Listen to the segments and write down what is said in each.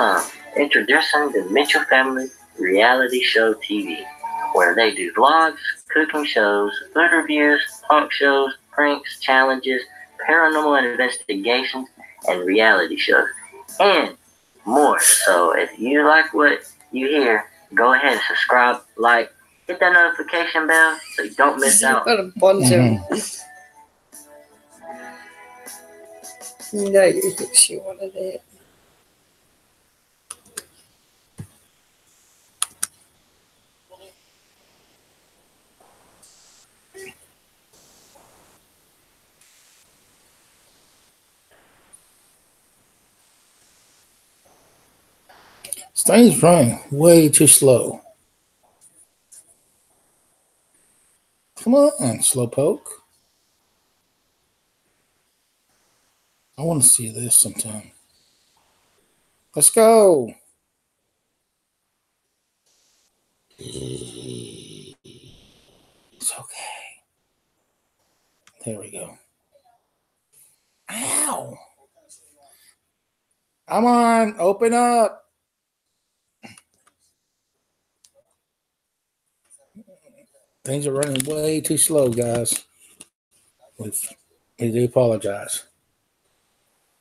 time, introducing the Mitchell Family Reality Show TV, where they do vlogs, cooking shows, food reviews, talk shows, pranks, challenges, paranormal investigations, and reality shows, and more. So if you like what you hear, go ahead and subscribe, like, hit that notification bell so you don't miss out. Got a bunch of. Mm-hmm. No, you think she wanted it. Thing's running way too slow. Come on, slowpoke. I want to see this sometime. Let's go. It's okay. There we go. Ow. Come on, open up. Things are running way too slow, guys. We, we do apologize.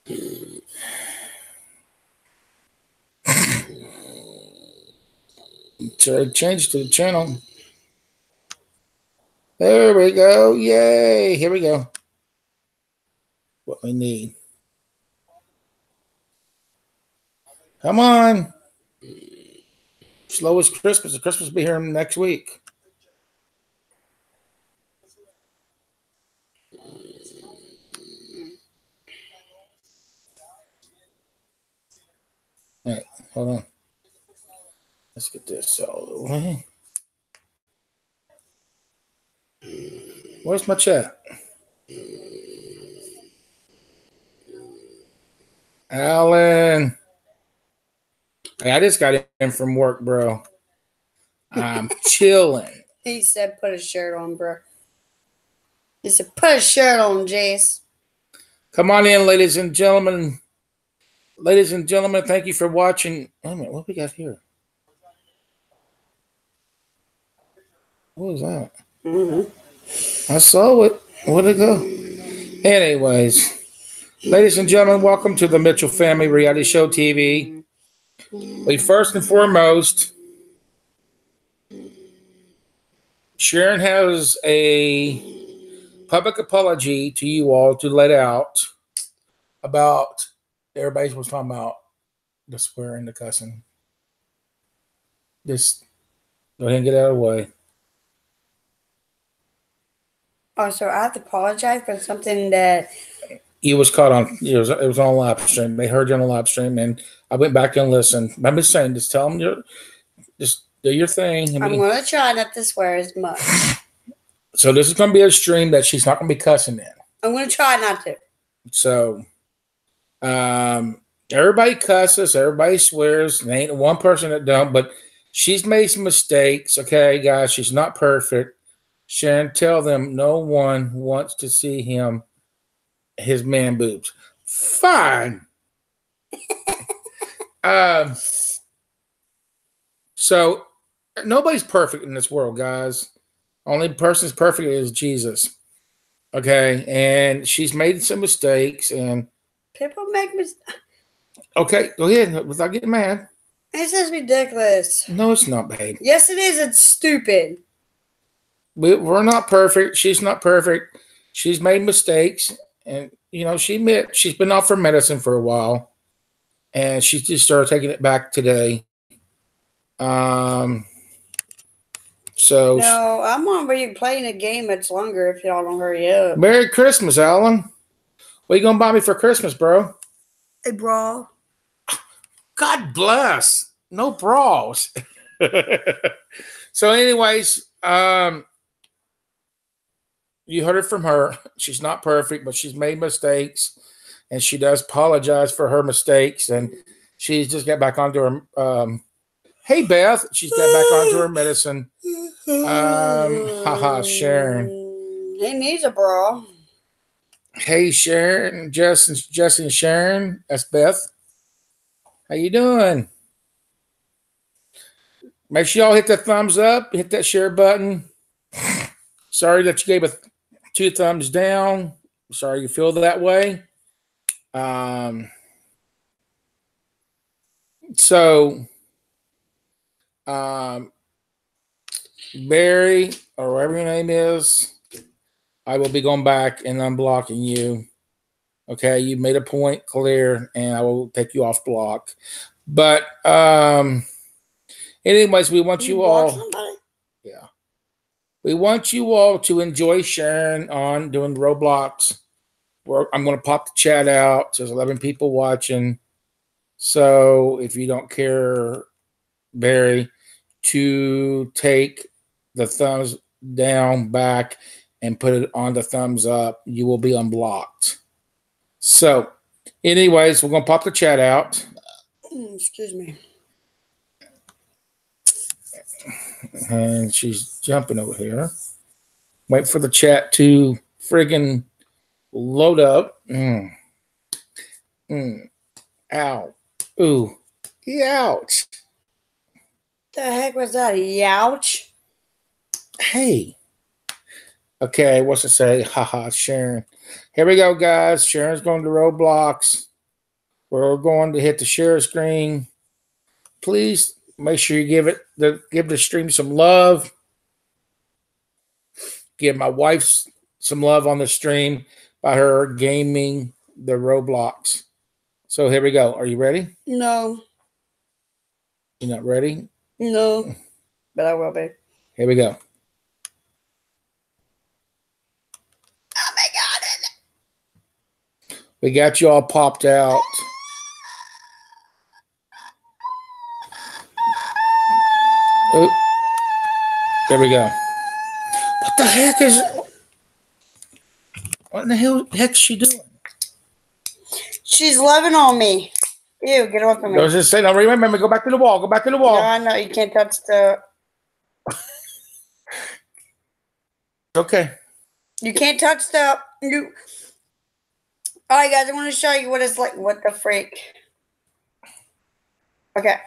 So change to the channel. There we go. Yay. Here we go. What we need. Come on. Slow as Christmas. Christmas will be here next week. Hold on. Let's get this out of the way. Where's my chat? Alan. Hey, I just got in from work, bro. I'm chilling. He said, "Put a shirt on, bro." He said, "Put a shirt on, Jace." Come on in, ladies and gentlemen. Ladies and gentlemen, thank you for watching. Wait a minute, what we got here? What was that? Mm-hmm. I saw it. Where'd it go? Anyways, ladies and gentlemen, welcome to the Mitchell Family Reality Show TV. We first and foremost, Sharon has a public apology to you all to let out about everybody was talking about the swearing, the cussing. Just go ahead and get out of the way. Oh, so I have to apologize for something that you was caught on it was it was on a live stream. They heard you on a live stream, and I went back and listened. I'm just saying, just tell them your, just do your thing. I I'm mean, gonna try not to swear as much. so this is going to be a stream that she's not going to be cussing in. I'm gonna try not to. So, um, everybody cusses, everybody swears. There ain't one person that don't, but she's made some mistakes. Okay, guys, she's not perfect. Sharon, tell them no one wants to see him, his man boobs. Fine. um. So nobody's perfect in this world, guys. Only person's perfect is Jesus. Okay, and she's made some mistakes, and People make me. okay, go ahead without getting mad. This is ridiculous. No, it's not, babe. Yes, it is. It's stupid. We, we're not perfect. She's not perfect. She's made mistakes, and you know she admit she's been off her medicine for a while, and she just started taking it back today. Um. So No, I'm gonna be playing a game that's longer if y'all don't hurry up. Merry Christmas, Alan. What you gonna buy me for Christmas, bro? A bro. God bless. No bras. so, anyways, um, you heard it from her. She's not perfect, but she's made mistakes, and she does apologize for her mistakes. And she's just got back onto her. Um, hey, Beth. She's got back onto her medicine. Um, haha, Sharon. He needs a bra. Hey, Sharon, Justin, Justin, Sharon. That's Beth. How you doing? Make sure y'all hit the thumbs up, hit that share button. Sorry that you gave a two thumbs down. Sorry you feel that way. Um, so, um, Barry, or whatever your name is, I will be going back and unblocking you. Okay, you made a point clear, and I will take you off block. But um, anyways, we want you block all. somebody? Yeah. We want you all to enjoy sharing on doing Roblox. We're, I'm going to pop the chat out. There's 11 people watching. So if you don't care, Barry, to take the thumbs down back and put it on the thumbs up, you will be unblocked. So, anyways, we're going to pop the chat out. Mm, Excuse me. and she's jumping over here. Wait for the chat to friggin' load up. Mm. Mm. Ow. Ooh. Ouch. The heck was that? Youch. Hey. Okay, what's it say? Haha, Sharon. Here we go, guys. Sharon's going to Roblox. We're going to hit the share screen. Please make sure you give it the give the stream some love. Give my wife some love on the stream by her gaming the Roblox. So here we go. Are you ready? No, You're not ready? no, but I will be. Here we go. Oh my god! We got you all popped out. There we go. What the heck is? What in the hell heck's she doing? She's loving on me. Ew, get off me. I me. was just saying. Now remember, go back to the wall. Go back to the No, wall. I know you can't touch the. Okay. You can't touch the. You. All right, guys. I want to show you what it's like. What the freak? Okay.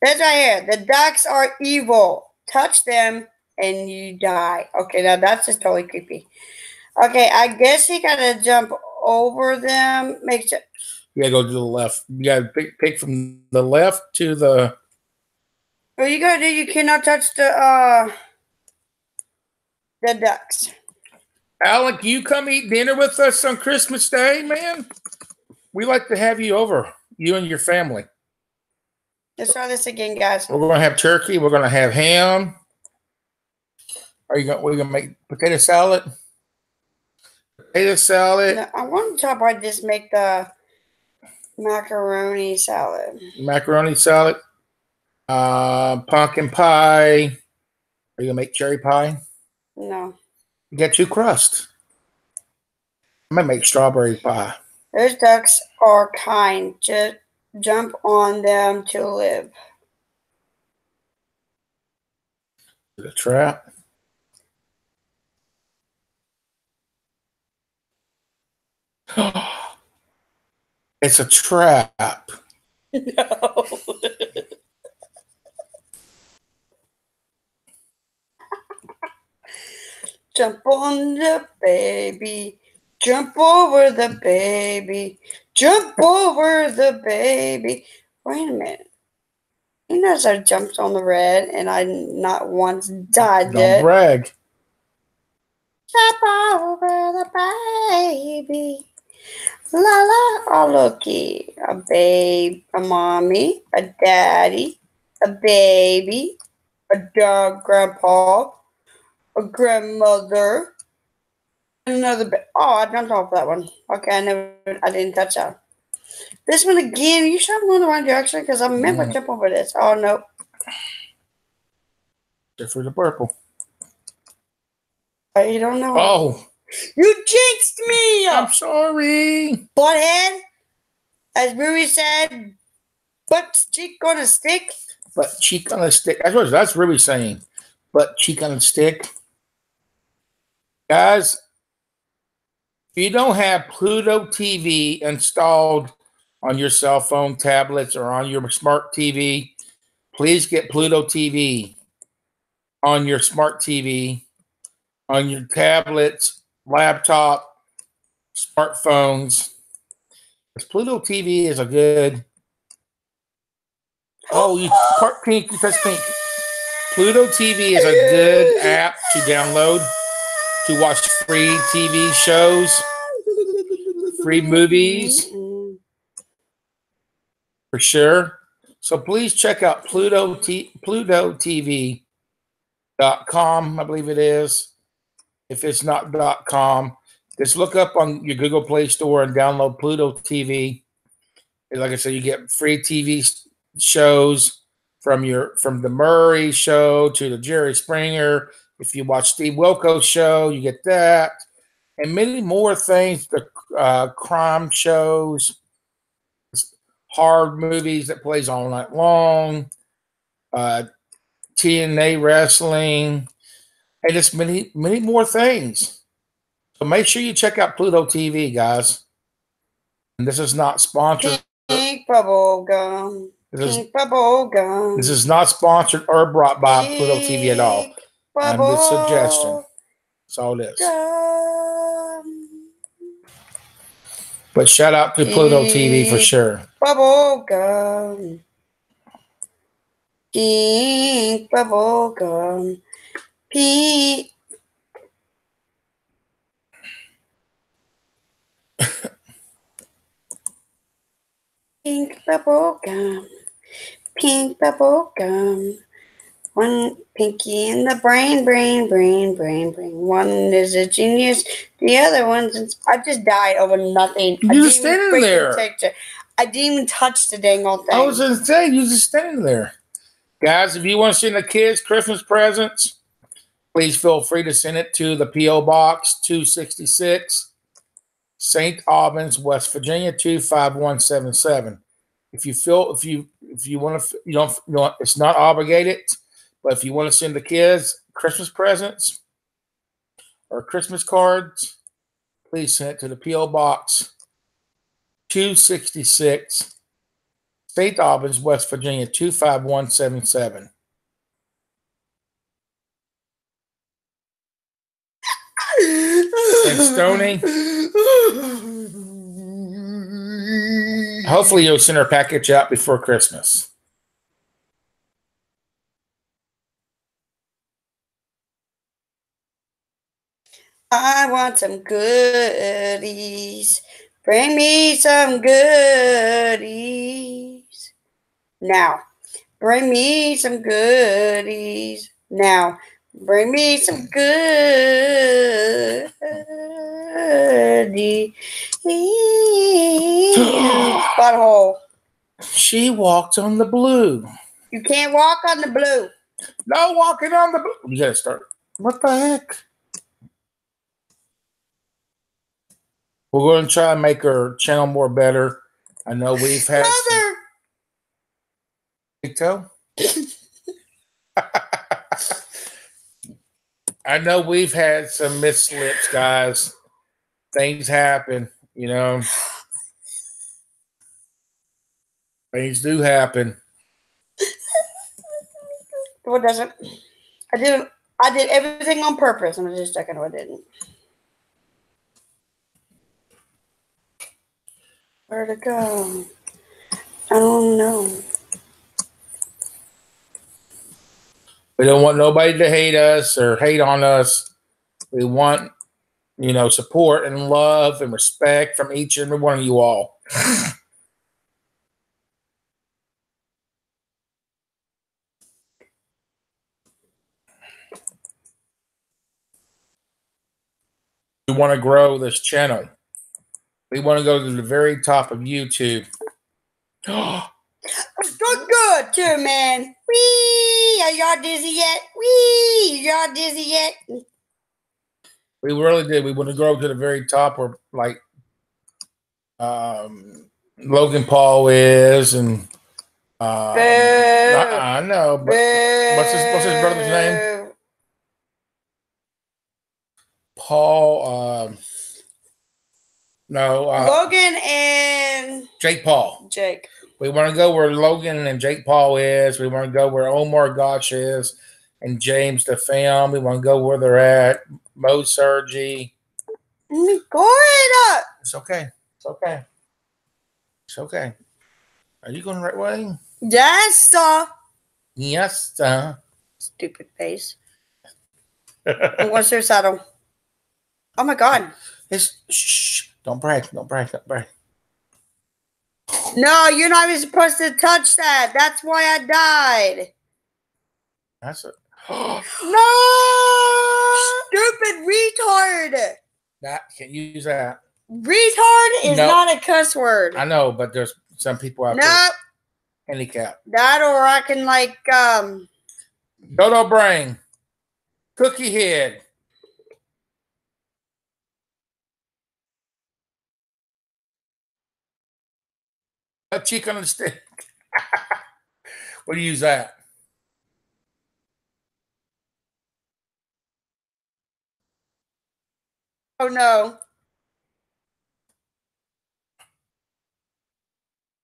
That's right here. The ducks are evil. Touch them and you die. Okay, now that's just totally creepy. Okay, I guess you gotta jump over them. Make sure. You gotta go to the left. You gotta pick, pick from the left to the. What you gotta do? You cannot touch the uh the ducks. Alec, you come eat dinner with us on Christmas Day, man. We like to have you over, you and your family. Let's try this again, guys. We're gonna have turkey. We're gonna have ham. Are you gonna? We're gonna make potato salad. Potato salad, No, I want to top right just make the macaroni salad. macaroni salad, uh, pumpkin pie. Are you gonna make cherry pie? No. Get you got two crust. I might make strawberry pie. Those ducks are kind. Just jump on them to live. The trap. it's a trap. No. Jump on the baby. Jump over the baby. Jump over the baby. Wait a minute. You notice I jumped on the red and I not once died Don't yet. brag. Jump over the baby. La la. Oh, looky. A babe, a mommy, a daddy, a baby, a dog, grandpa, a grandmother, and another. Ba- oh, I jumped off that one. Okay, I never, I didn't touch that. This one again. You should I'm going the right direction? Because I remember Mhm. jump over this. Oh no. Except for the purple. Oh, You don't know. Oh, You jinxed me, I'm sorry. butthead. As Ruby said, butt cheek on a stick. But cheek on a stick. That's what that's really saying. But cheek on a stick. Guys, if you don't have Pluto TV installed on your cell phone, tablets, or on your smart TV, please get Pluto TV on your smart TV, on your tablets, laptop, smartphones. Pluto TV is a good. Oh, you part pink, you touch pink. Pluto TV is a good app to download to watch free TV shows, free movies for sure. So please check out Pluto T- Pluto TV dot com, I believe it is. If it's not dot com, just look up on your Google Play Store and download Pluto TV. And Like I said, you get free TV shows from your from the Maury show to the Jerry Springer. If you watch Steve Wilkos show, you get that, and many more things. The uh, crime shows, hard movies that plays all night long, uh, TNA wrestling, and just many many more things. So make sure you check out Pluto TV, guys. And this is not sponsored. Pink bubble gum. This is Pink bubble gum. this is not sponsored or brought by Pluto TV at all. I'm just suggesting. That's all it is. But shout out to Pluto TV for sure. Bubble gum. Pink bubble gum. Pink. Pink bubble gum. Pink bubble gum. One pinky in the brain, brain, brain, brain, brain. One is a genius. The other one's. I just died over nothing. I You didn't just standing there. I didn't even touch the dang old thing. I was gonna say you just standing there. Guys, if you want to send the kids Christmas presents, please feel free to send it to the P.O. Box 266, St. Albans, West Virginia 25177. If you feel if you if you want to you don't you know it's not obligated, but if you want to send the kids Christmas presents or Christmas cards, please send it to the P.O. Box 266. St. Albans, West Virginia, 25177. And Stony, hopefully you'll send our package out before Christmas. I want some goodies. Bring me some goodies. Now, bring me some goodies. Now, bring me some goodies. Butthole. She walked on the blue. You can't walk on the blue. No walking on the blue. You gotta start. What the heck? We're going to try and make our channel more better. I know we've had Mother. toe. I know we've had some misslips, guys. Things happen, you know. Things do happen. What doesn't? I didn't. I did everything on purpose. I'm just checking what I didn't. Where to go? I don't know. We don't want nobody to hate us or hate on us. We want, you know, support and love and respect from each and every one of you all. we want to grow this channel. We want to go to the very top of YouTube. Good, good too, man. Wee! Are y'all dizzy yet? Wee! Y'all dizzy yet? We really did. We want to grow to the very top where like um Logan Paul is and uh, I, I know, but what's his- what's his brother's name? Paul um No, uh, Logan and Jake Paul. Jake. We want to go where Logan and Jake Paul is. We want to go where Omar Gosh is and James DeFam. We want to go where they're at. Mo Sergi. Good. It's okay. It's okay. It's okay. Are you going the right way? Yes, sir. Yes. sir. Stupid face. What's your saddle? Oh my god. it's shh. Don't break. Don't break. Don't break. No, you're not even supposed to touch that. That's why I died. That's it. No! Stupid retard. that can't use that. Retard is No. not a cuss word. I know, but there's some people out there Nope. handicapped. That or I can like um Dodo brain. Cookie head. A cheek on the stick. what do you use that? oh no.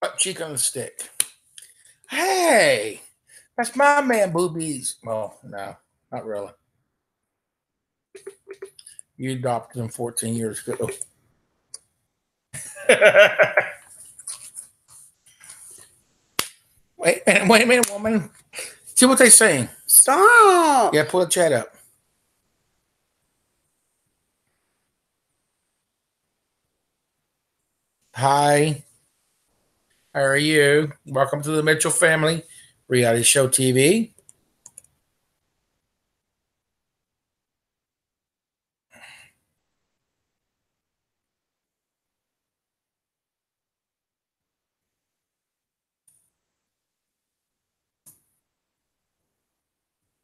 Butt cheek on the stick. Hey, that's my man, boobies. Well, no, not really. You adopted him 14 years ago. wait a minute, wait a minute, woman. See what they're saying. Stop. Yeah, pull the chat up. Hi. How are you? Welcome to the Mitchell family reality show TV.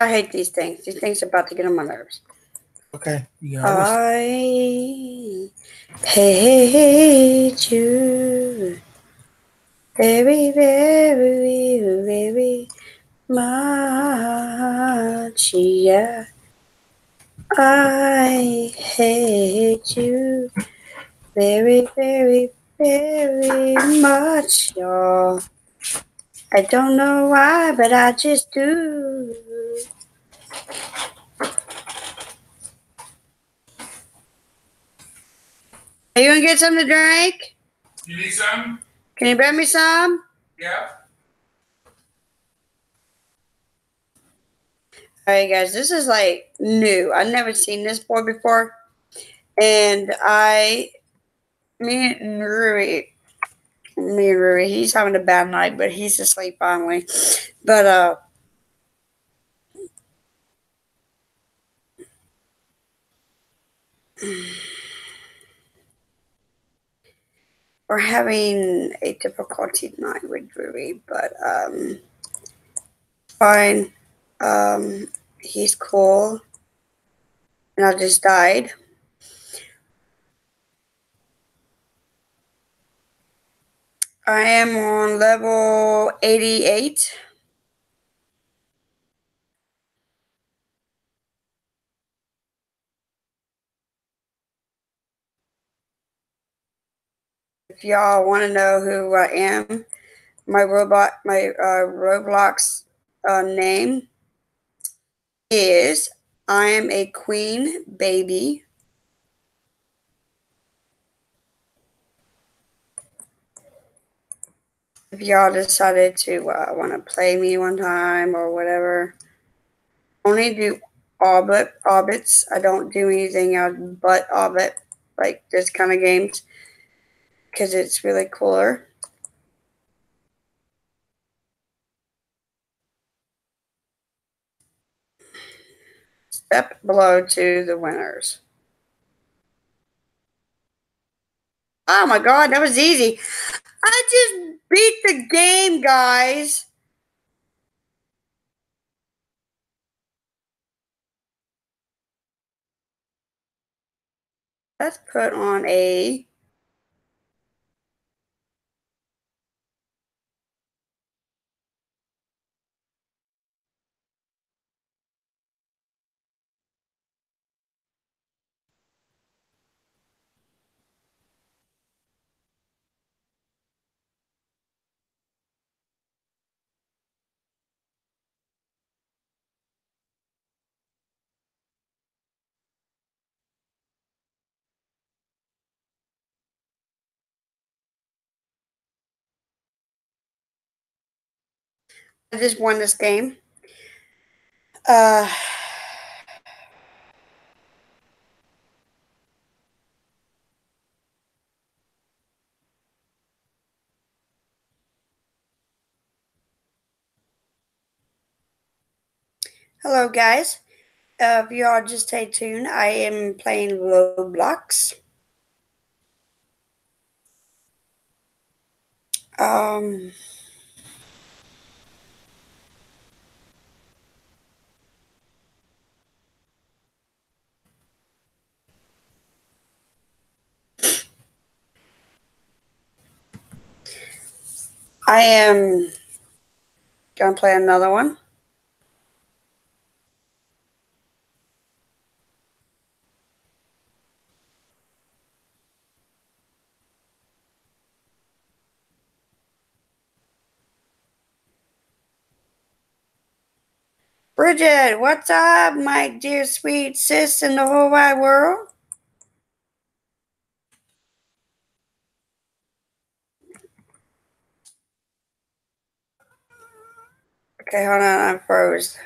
I hate these things. These things are about to get on my nerves. Okay. You I hate you very, very, very much. Yeah. I hate you very, very, very much, y'all. I don't know why, but I just do. Are you gonna get something to drink? You need some? Can you bring me some? Yeah. All right, guys, this is like new. I've never seen this board before, and I, me and Ruey, me and Ruey, he's having a bad night, but he's asleep finally. But uh, we're having a difficulty tonight with Ruby, but um, fine. Um, he's cool. And I just died. I am on level 88. If y'all want to know who I am, my robot, my uh, Roblox uh, name is I am a queen baby. If y'all decided to uh, want to play me one time or whatever, only do Orbit, Orbits. I don't do anything else but Orbit, like this kind of games, because it's really cooler. Step below to the winners. Oh my god, that was easy. I just beat the game, guys. Let's put on a I just won this game. Uh, hello, guys. Uh, if you all just stay tuned, I am playing Roblox. Um. I am gonna play another one. Bridget, what's up, my dear sweet sis in the whole wide world? Okay, hold on, I froze.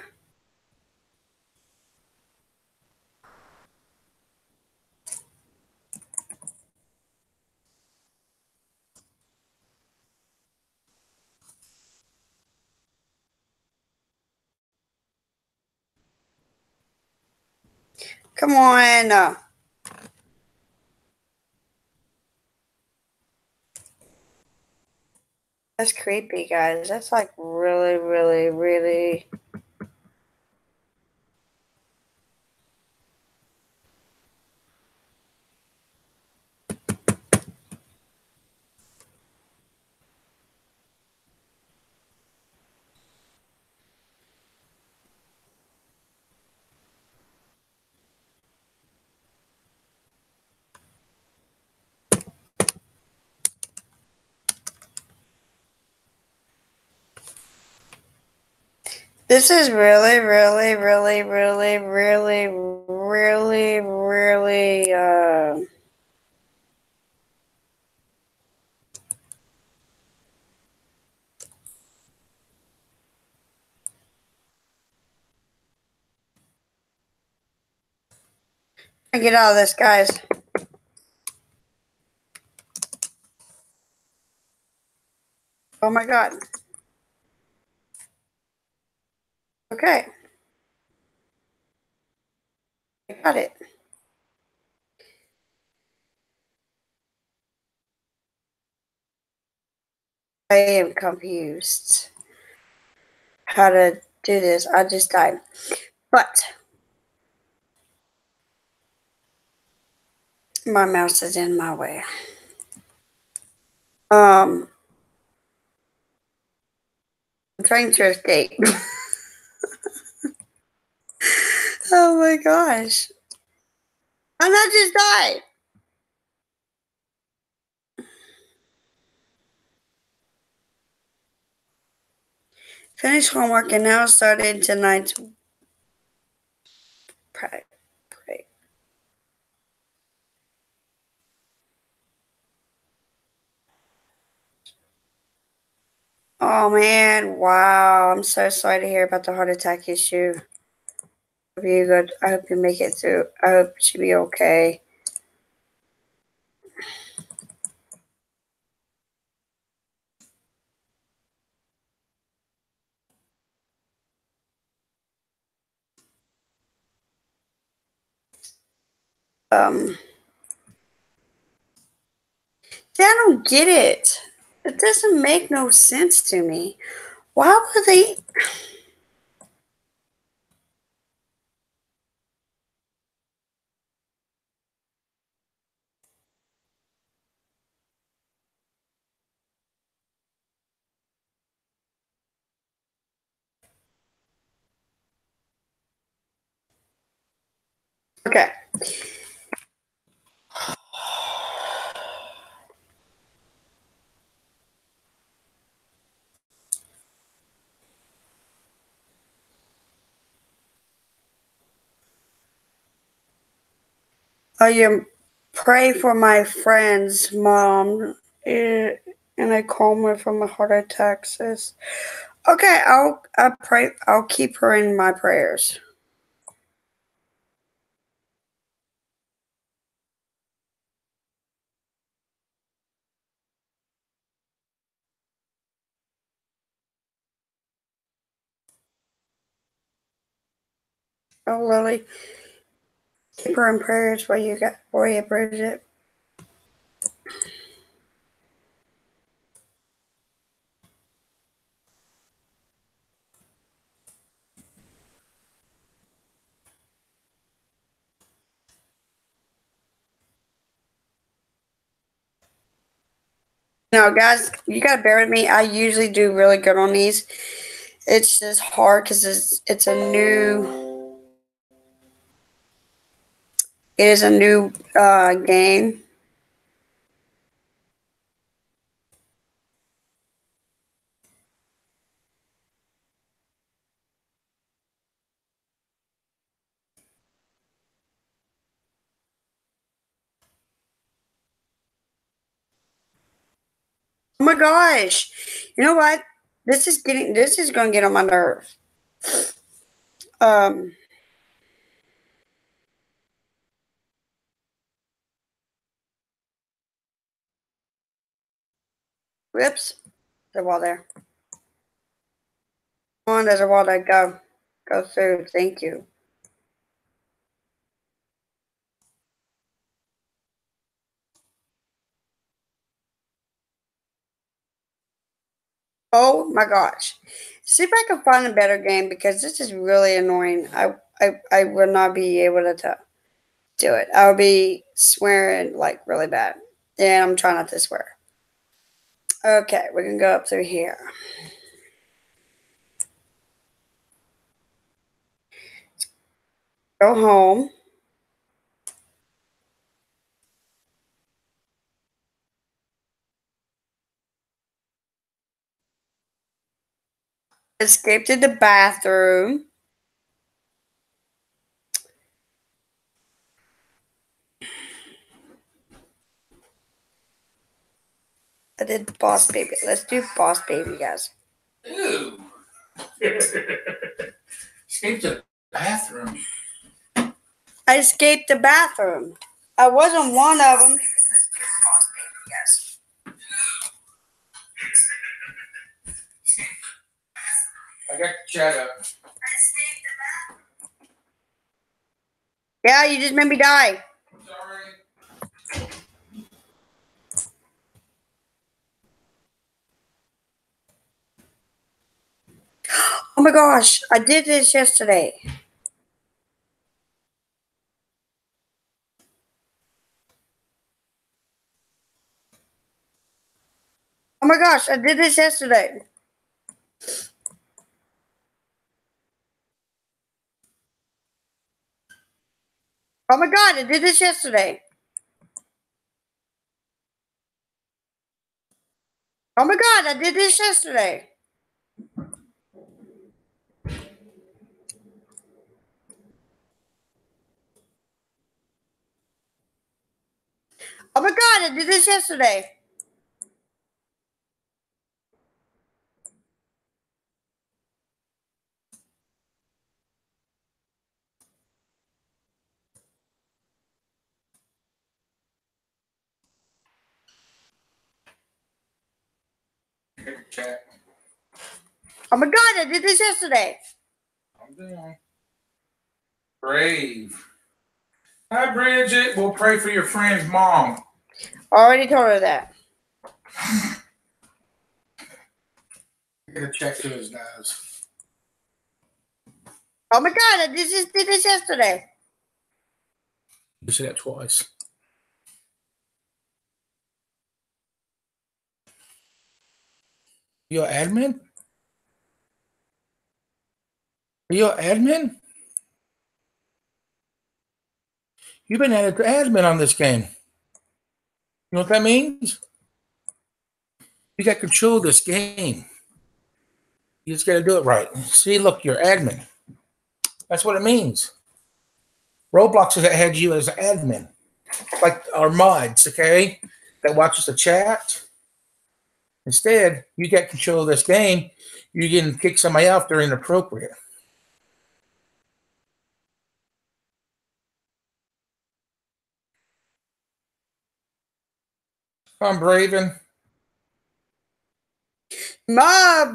Come on. That's creepy, guys. That's like really, really, really. This is really, really, really, really, really, really, really. Uh, get out of this, guys. Oh my god. Okay. I got it. I am confused how to do this. I just died. But my mouse is in my way. Um I'm trying to escape. oh my gosh. I'm not just died. Finish homework and now started tonight's pray. Oh man, wow. I'm so sorry to hear about the heart attack issue. You good. I hope you make it through. I hope she'll be okay. Um, I don't get it. It doesn't make no sense to me. Why would they? Okay. I pray for my friend's mom eh, in a coma from a heart attack. Sis. Okay, I'll I pray. I'll keep her in my prayers. Oh, Lily, keep her in prayers while you got for you, Bridget. No, guys, you gotta bear with me. I usually do really good on these. It's just hard because it's it's a new. It is a new uh, game. Oh my gosh. You know what? This is getting this is gonna get on my nerves. Um Whoops. There's a wall there. Come on, there's a wall that go go through. Thank you. Oh my gosh. See if I can find a better game because this is really annoying. I I, I will not be able to do it. I'll be swearing like really bad. And I'm trying not to swear. Okay, we can go up through here. Go home. Escape to the bathroom. I did boss baby. Let's do boss baby, guys. Ew. Escape the bathroom. I escaped the bathroom. I wasn't one of them. I got the chat up. I escaped the bathroom. Yeah, you just made me die. Sorry. Oh my gosh, I did this yesterday. Oh my gosh, I did this yesterday. Oh my god, I did this yesterday. Oh my god, I did this yesterday. Oh my god, I did this yesterday. Chat. Oh my god, I did this yesterday. I'm down. Brave. Hi, Bridget. We'll pray for your friend's mom. Already told her that. I gotta check to his guys. Oh my god, I did this, did this yesterday. You said that twice. You an admin? Are you an admin? You've been added to admin on this game. You know what that means? You got control of this game. You just got to do it right. See, look, you're admin. That's what it means. Roblox has had you as an admin, like our mods, okay, that watches the chat. Instead, you got control of this game. You can kick somebody out if they're inappropriate. I'm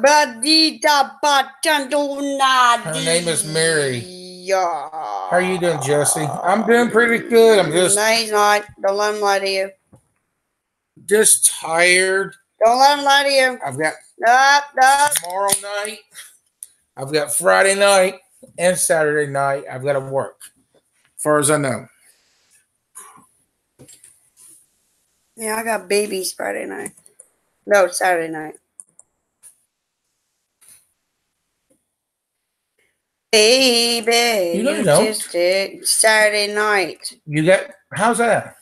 badita batandona. Her name is Mary. Yeah. How are you doing, Jesse? I'm doing pretty good. I'm just No, he's not. Don't let him lie to you. just tired. Don't let him lie to you. I've got No, no. tomorrow night. I've got Friday night and Saturday night. I've got to work, as far as I know. Yeah, I got babies Friday night. No, Saturday night. Baby, You know you don't. just did Saturday night. You got how's that?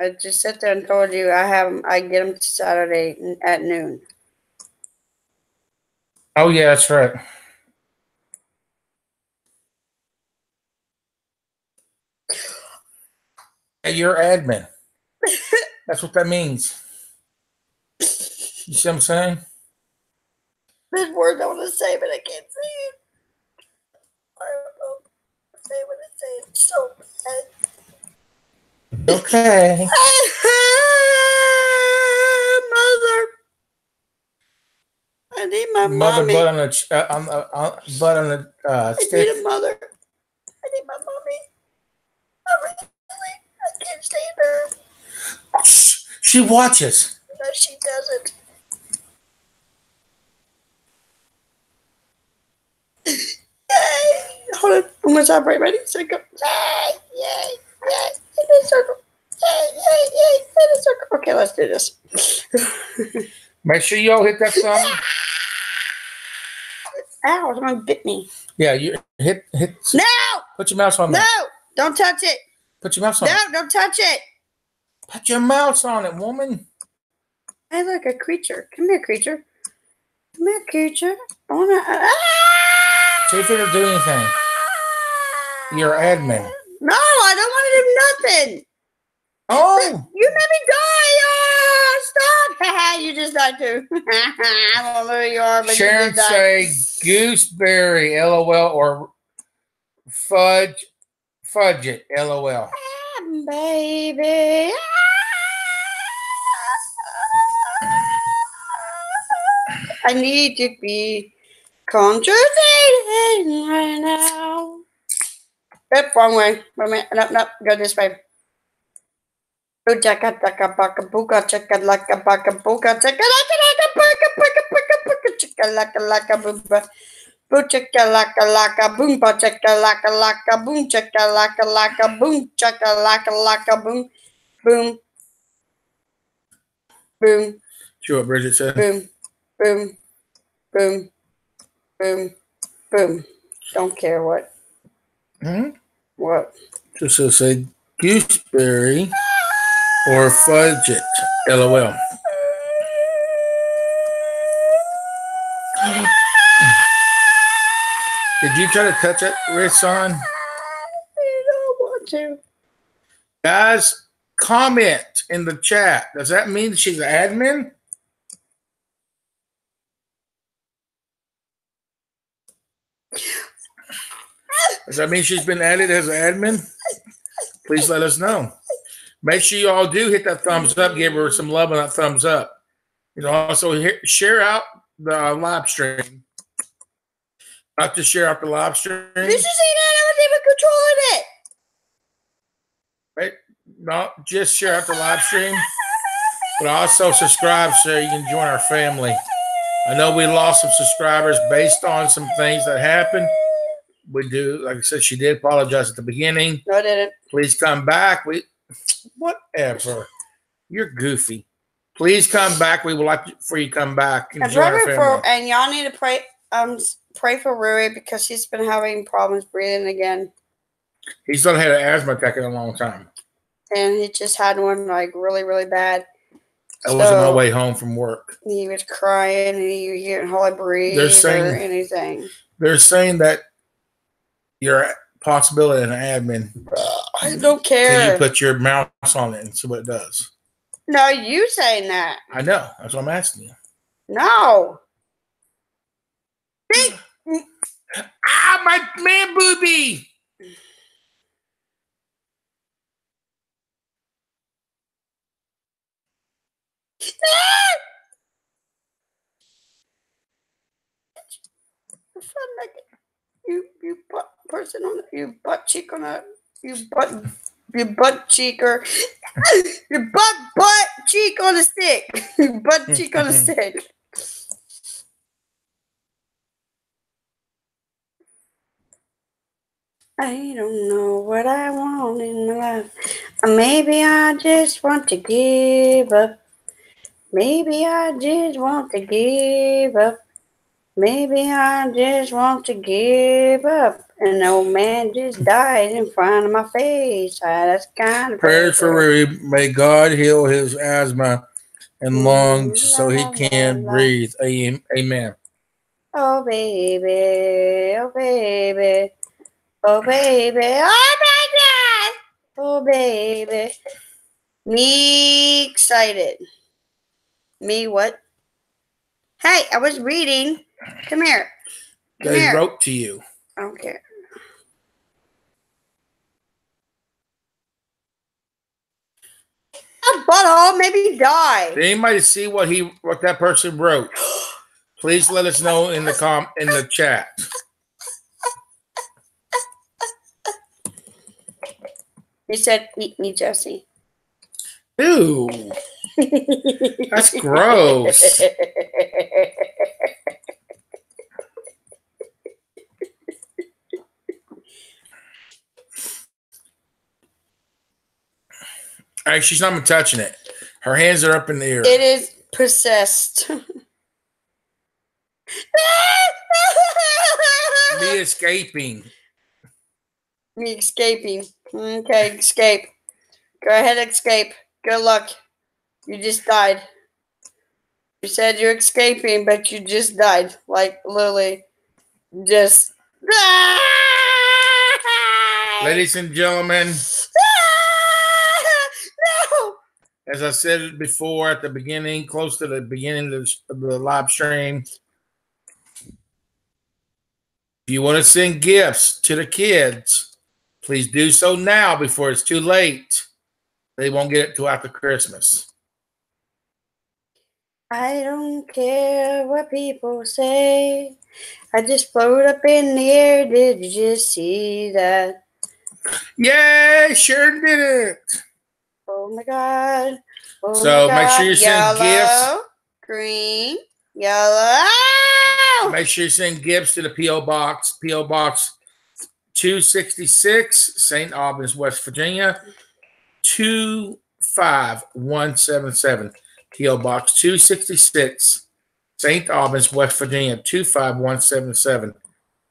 I just sat there and told you I have 'em- I get them Saturday at noon. Oh yeah, that's right. You're admin. That's what that means. You see what I'm saying? There's words I want to say, but I can't say it. I don't know. Say what I say. It's so bad. Okay. Mother. I need my Mother mommy. butt on the ch- uh, on the uh, butt on the uh, I need a mother. I need my mommy. I really, I can't stand her. Shh, She watches. No, she doesn't. Yay! Hold on. I'm gonna stop right ready. Circle. Yay! Yay! Yay! In a circle. Yay! Yay! Yay! In a circle. Okay, let's do this. Make sure you all hit that thumb. Ow! Someone bit me. Yeah, you hit hit. No! Put your mouse on No! it. Don't touch it. Put your mouse on it. No! Don't touch it. Put your mouse on it, woman. I like a creature. Come here, creature. Come here, creature. I wanna. Ah! See if it'll do anything. You're admin. No, I don't want to do nothing. Oh, You made me die. Oh, stop. you just died too. I don't know who you are, but Sharon you say gooseberry, lol, or fudge, fudge it, lol. Baby. I need to be concentrating right now. Oop, wrong way. Wait a minute. No, no, go this way. Chaka buka chaka buka chaka chaka. Boo chaka laka laka boom ba chaka laka laka boom chaka laka laka boom chaka laka laka boom boom boom what Bridget said? boom boom boom boom boom. Don't care what Hmm? what. Just say gooseberry or fudge it, lol. Did you try to touch it, Ritson? I don't want to. Guys, comment in the chat. Does that mean she's an admin? Does that mean she's been added as an admin? Please let us know. Make sure you all do hit that thumbs up. Give her some love on that thumbs up. You know, also he- share out the uh, live stream. Not to share out the live stream. Did you see that? I was even controlling it. Right? Not just share out the live stream, but also subscribe so you can join our family. I know we lost some subscribers based on some things that happened. We do, like I said, she did apologize at the beginning. No, I didn't. Please come back. We, whatever. You're goofy. Please come back. We would like for you to come back and And, join our family. for, and y'all need to pray. Um, pray for Ruey because he's been having problems breathing again, He's not had an asthma attack in a long time. and he just had one like really, really bad. I was on my way home from work. He was crying, and he couldn't hardly breathe They're or saying- anything. They're saying that you're a possibility an admin I don't Can care. you put your mouse on it and see what it does? no, you saying that? I know. That's what I'm asking you. No. Ah, my man booby. You you butt person on you butt cheek on a you butt you butt cheek or your butt butt cheek on a stick. butt cheek on a stick. I don't know what I want in my life. Maybe I just want to give up. Maybe I just want to give up. Maybe I just want to give up. An old man just died in front of my face. Ah, that's kind of Prayers for Ruey. May God heal his asthma and lungs so he can breathe. Amen. Oh baby, oh baby, oh baby, oh my God, oh baby. Me excited. Me what? Hey, I was reading. Come here. Come They here. wrote to you. I don't care. A butthole, maybe die. Did anybody see what he what that person wrote? Please let us know in the com in the chat. He said, "Eat me, Jesse." Ew, that's gross. All right, she's not even touching it. Her hands are up in the air. It is possessed. Me escaping. Me escaping. Okay, escape. Go ahead, escape. Good luck. You just died. You said you're escaping, but you just died. Like literally, just. Ladies and gentlemen, no. as I said before at the beginning, close to the beginning of the, of the live stream, if you want to send gifts to the kids, please do so now before it's too late. They won't get it till after Christmas. I don't care what people say. I just float up in the air. Did you just see that? Yay, sure did it. Oh my god. Oh So, my make sure you send gifts. Green, yellow. Make sure you send gifts to the P.O. Box, P.O. Box 266, St. Albans, West Virginia, 25177. P.O. Box 266, St. Albans, West Virginia, 25177.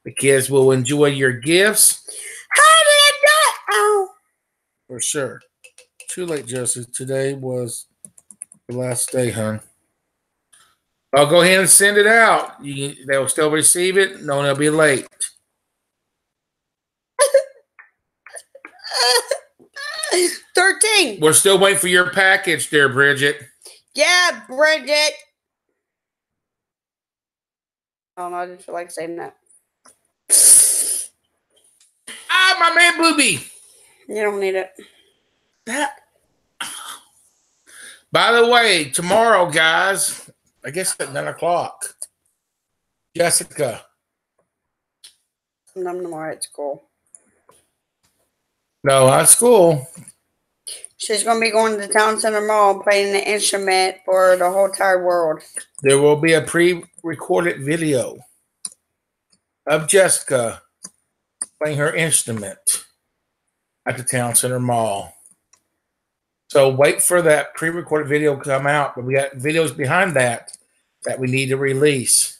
The kids will enjoy your gifts How did I die? Oh. for sure. Too late, Jesse. Today was the last day, hon. I'll oh, go ahead and send it out. You, they'll still receive it. No, they'll be late. 13. We're still waiting for your package, there, Bridget. Yeah, Bridget. Oh no, I didn't feel like saying that. Ah, my man Booby. You don't need it. That. By the way, tomorrow, guys, I guess at nine o'clock, Jessica. None more at school. No, not school. She's gonna be going to the town center mall playing the instrument for the whole entire world. There will be a pre-recorded video of Jessica playing her instrument at the town center mall. So wait for that pre-recorded video to come out, but we got videos behind that that we need to release.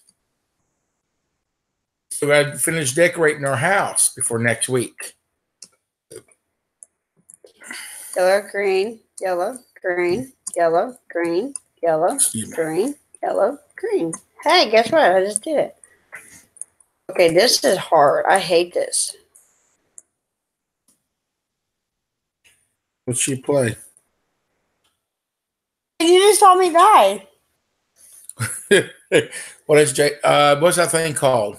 So we got to finish decorating our house before next week. Yellow, green, yellow, green, yellow, green, yellow, green, yellow, green. Hey, guess what? I just did it. Okay, this is hard. I hate this. What's she play? You just saw me die. what is J? Uh, what's that thing called?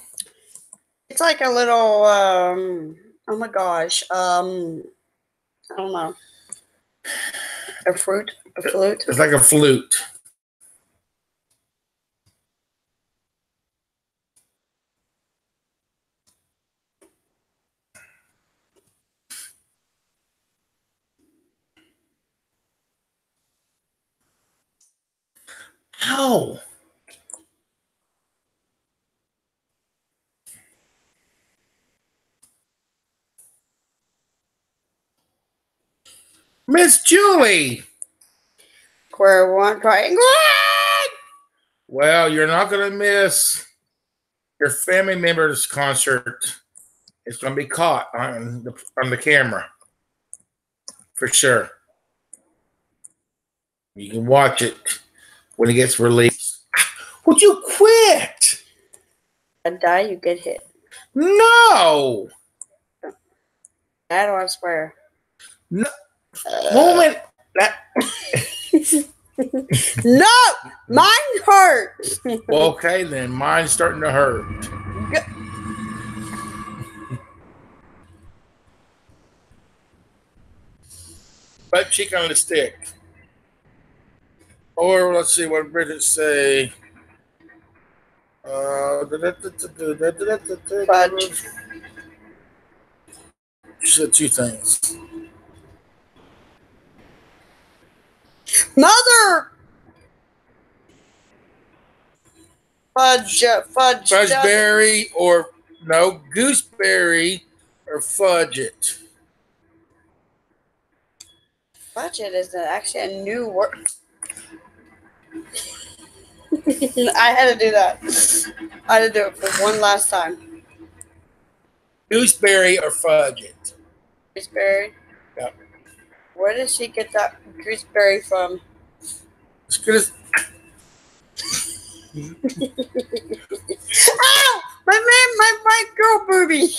It's like a little um oh my gosh. Um I don't know. A fruit, a flute. It's like a flute. Ow. Miss Julie. Square one triangle. Well, you're not going to miss your family member's concert. It's going to be caught on the, on the camera for sure. You can watch it when it gets released. Would you quit? I die, you get hit. No. I swear. No. Moment. That, No! Mine hurt. okay, then mine's starting to hurt. Butt cheek on the stick. Or let's see what Bridget say. Uh, She said two things. Mother! Fudge, uh, fudge. Fudgeberry or no gooseberry or fudge it. Fudge it is actually a new word. I had to do that. I had to do it for one last time. Gooseberry or fudge it. Gooseberry. Where did she get that gooseberry from? As Ow! Ah! My man, my my girl booby.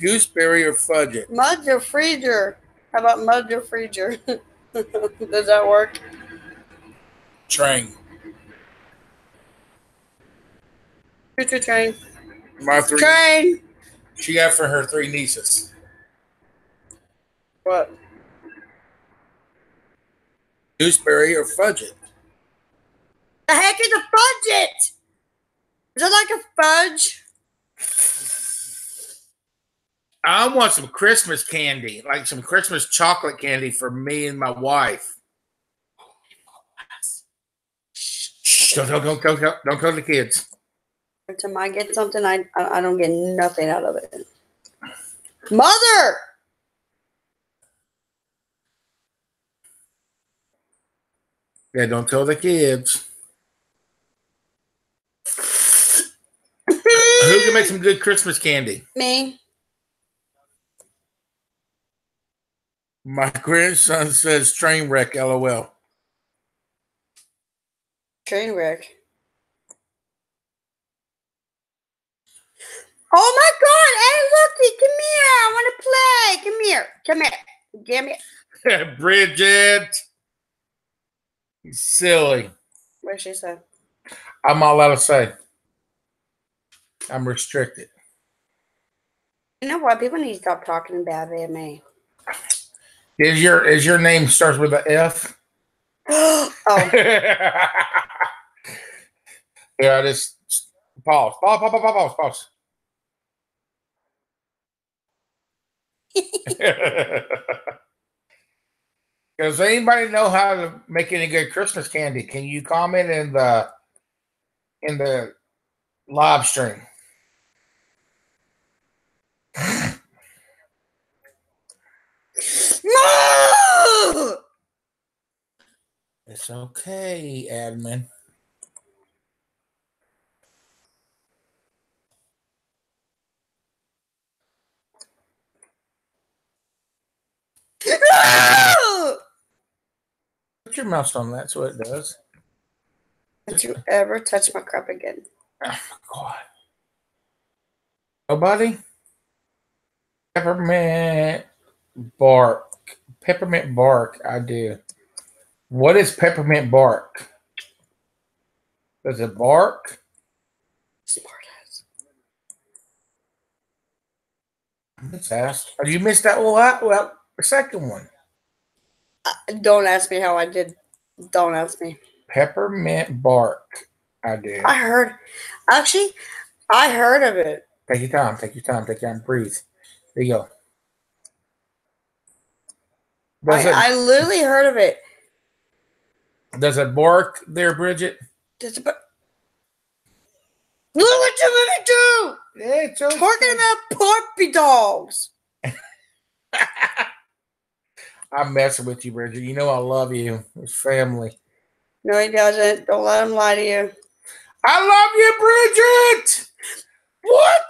gooseberry or fudge it. Mud your freezer. How about mud your freezer? Does that work? Train. Future train. My three. Train. She got for her three nieces. What? Gooseberry or fudge it. The heck is a fudge it? Is it like a fudge? I want some Christmas candy, like some Christmas chocolate candy for me and my wife. Shh, don't, don't, don't, don't, don't, tell the kids. Every time I get something, I I don't get nothing out of it. Mother. Yeah, don't tell the kids. Who can make some good Christmas candy? Me. My grandson says train wreck, lol. Train wreck. Oh my God! Hey, looky, come here! I want to play. Come here, come here, give me. Bridget. Silly. What she say? I'm not allowed to say. I'm restricted. You know what? People need to stop talking bad about me. Is your is your name starts with a F? oh, yeah, I just pause. Pause, pause, pause, pause, pause. Does anybody know how to make any good Christmas candy? Can you comment in the in the live stream? no! It's okay, admin. No! Put your mouse on that so it does. Don't you ever touch my crap again? Oh my god. Nobody? Peppermint bark. Peppermint bark, I do. What is peppermint bark? Does it bark? Smart ass. Let's. Oh, you missed that out. Well, the second one. Don't ask me how I did. Don't ask me. Peppermint bark. I did. I heard. Actually, I heard of it. Take your time. Take your time. Take your time. Breathe. There you go. Does I, I literally heard of it. does it bark there, Bridget? Just about. Look what you me do! It's okay. Talking about puppy dogs. I'm messing with you, Bridget. You know I love you. It's family. No, he doesn't. Don't let him lie to you. I love you, Bridget. What?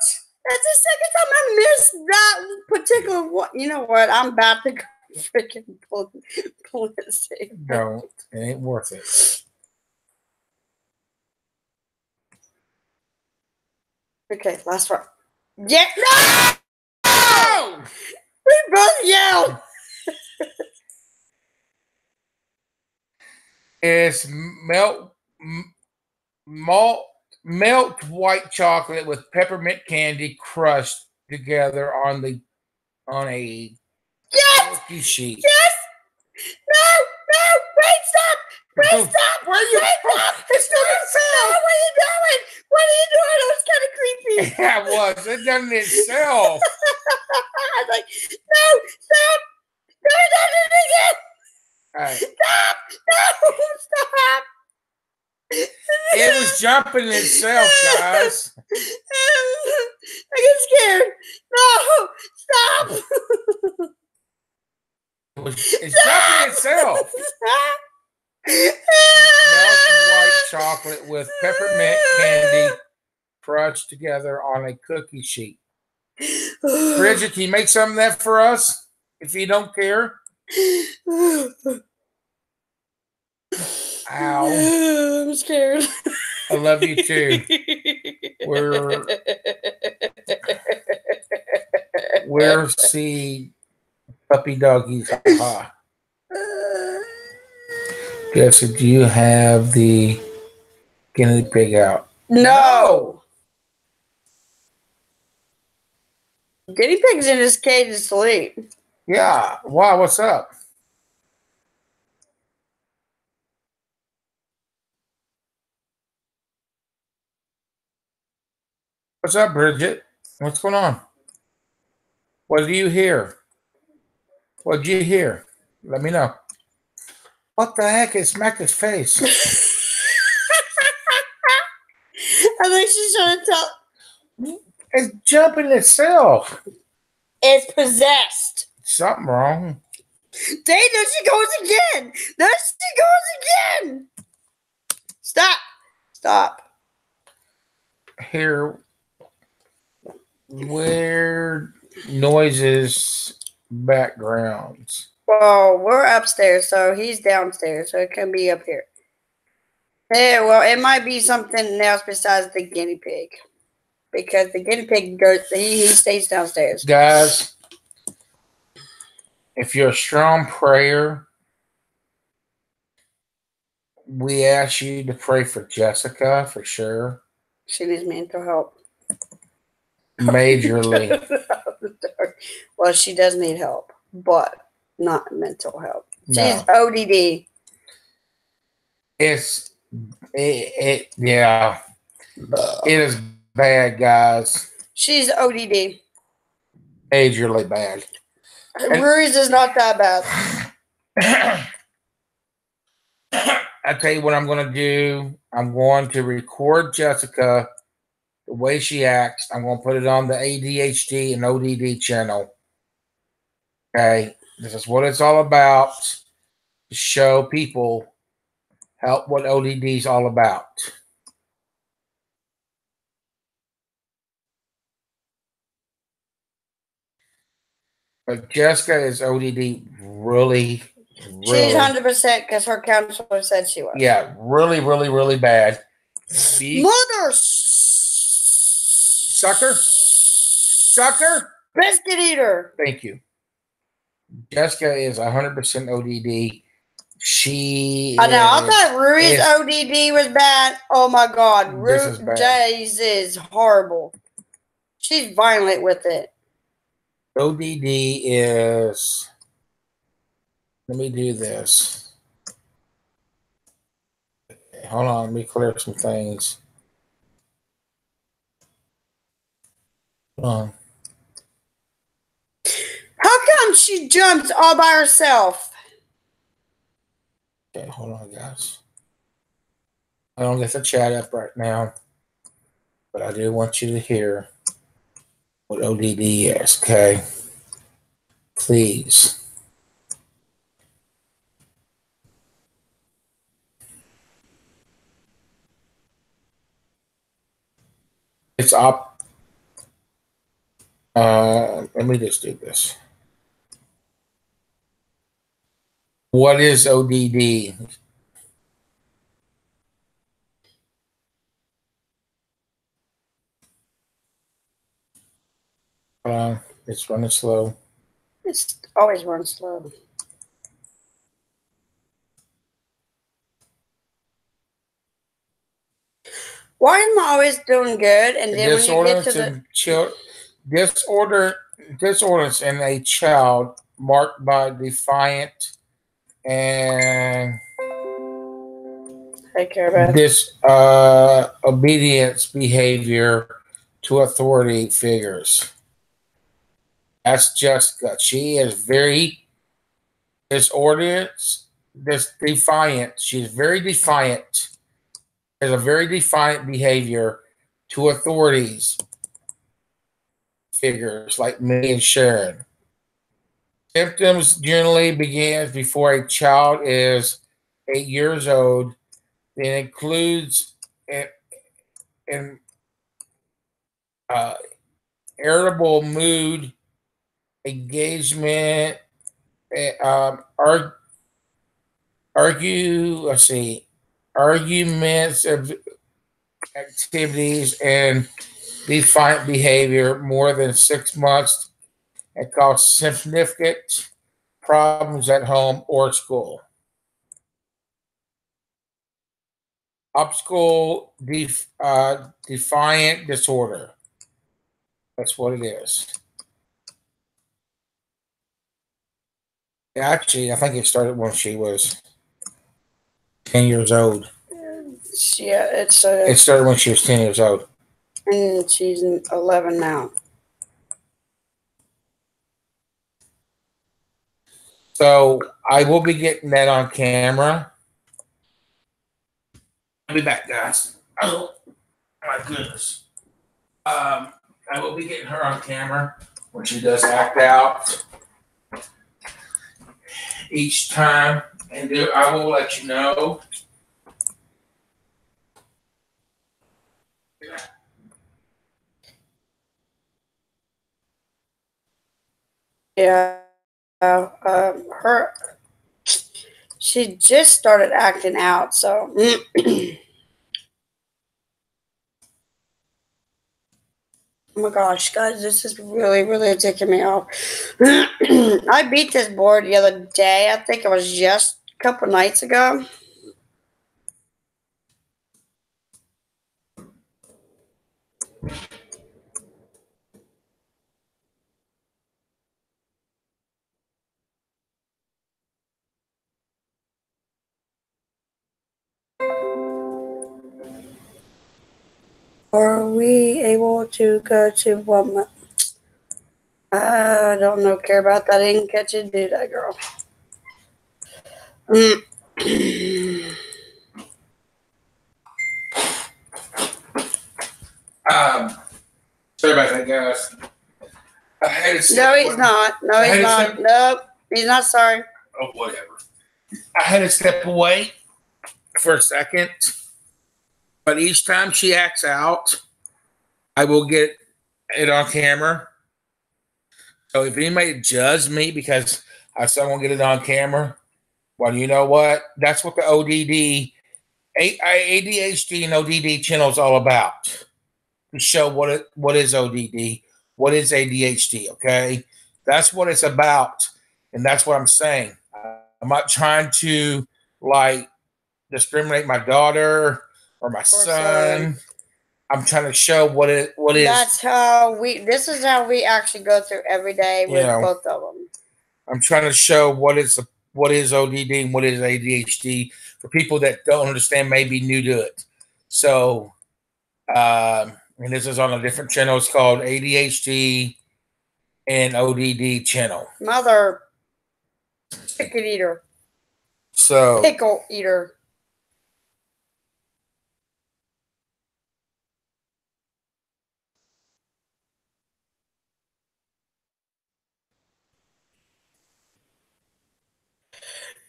That's the second time I missed that particular one. You know what? I'm about to go freaking pull, pull this thing. Don't. It ain't worth it. Okay, last one. Yeah, no! We both yelled. It's melt malt melt white chocolate with peppermint candy crushed together on the on a Yes! cookie sheet. Yes! No! No! Wait! Stop! Wait! Stop! Where are you? Stop! It's doing No, itself. what are you doing? What are you doing? It was kind of creepy. Yeah, it was. It done it itself. I was like, no! Stop! No! No! No! No! no. All right. Stop! No! Stop! It was jumping itself, guys. I get scared. No! Stop! It was, it's jumping itself. Stop! Melted white chocolate with peppermint candy crushed together on a cookie sheet. Bridget, can you make some of that for us? If you don't care. Ow. I'm scared. I love you too. We're we're see puppy doggies. Yes, do you have the guinea pig out? no. Guinea pig's in his cage asleep. Yeah. Wow, what's up? What's up, Bridget? What's going on? What do you hear? What did you hear? Let me know. What the heck? It smacked his face. I think she's trying to tell. It's jumping itself. It's possessed. Something wrong. Dang, there she goes again. There she goes again. Stop. Stop. Hear weird noises, backgrounds. Well, we're upstairs, so he's downstairs, so it can be up here. Yeah, well, it might be something else besides the guinea pig. Because the guinea pig goes, he, he stays downstairs. Guys, if you're a strong prayer, we ask you to pray for Jessica for sure. She needs mental help. Majorly. well, she does need help, but not mental help. She's No. ODD. It's it, it yeah. It is bad, guys. She's ODD. Majorly bad. Ruey's is not that bad. I tell you what I'm going to do. I'm going to record Jessica the way she acts. I'm going to put it on the ADHD and ODD channel. Okay, this is what it's all about. To show people how what ODD is all about. But Jessica is ODD really, She's hundred percent because her counselor said she was. yeah, really, really, really bad. Be- Mother Sucker? Sucker? biscuit eater. Thank you. Jessica is 100% ODD. She. I know. I thought Ruey's is- ODD was bad. Oh my God, This Rue is. Jay's is horrible. She's violent with it. ODD is. Let me do this. Hold on. Let me clear some things. Hold on. How come she jumps all by herself? Okay, hold on, guys. I don't get the chat up right now, but I do want you to hear what ODD is, okay? Please. It's up. Uh, let me just do this. What is ODD? Uh, it's running slow. It's always runs slow. Why am I always doing good? And then when you get to the disorder disorders in a child marked by defiant and take care of it. this uh, obedience behavior to authority figures. That's Jessica. She is very disorders, this defiant. She's very defiant. Has a very defiant behavior to authorities figures like me and Sharon. Symptoms generally begins before a child is eight years old. It includes an, in uh, irritable mood, engagement, eh, um, arg, argue. Let's see, arguments of activities and defiant behavior more than six months and cause significant problems at home or school. Obstacle def, uh, defiant disorder. That's what it is. Actually, I think it started when she was 10 years old. Yeah, it's uh, It started when she was 10 years old. and she's 11 now. So I will be getting that on camera. I'll be back, guys. Oh my goodness. Um, I will be getting her on camera when she does act out each time, and I will let you know. Yeah, uh, um, her. She just started acting out, so. Oh my gosh, guys, this is really, really taking me off. I beat this board the other day. I think it was just a couple nights ago. Are we able to go to one? mo- I don't know, care about that. I didn't catch it, did I, girl? Mm. Um, sorry about that, guys. I had to no, he's not. No, he's not. to Nope, he's not sorry. Oh, whatever. I had to step away for a second, but each time she acts out, I will get it on camera. So if anybody judges me because I said I won't get it on camera, well, you know what? That's what the ODD, ADHD, and ODD channel is all about. To show what it what is ODD, what is ADHD. Okay, that's what it's about, and that's what I'm saying. I'm not trying to like discriminate my daughter or my son. son. I'm trying to show what it what is. That's how we. This is how we actually go through every day with Yeah. both of them. I'm trying to show what is what is ODD and what is ADHD for people that don't understand, maybe new to it. So, um, and this is on a different channel. It's called ADHD and ODD channel. Mother, chicken eater, So, pickle eater.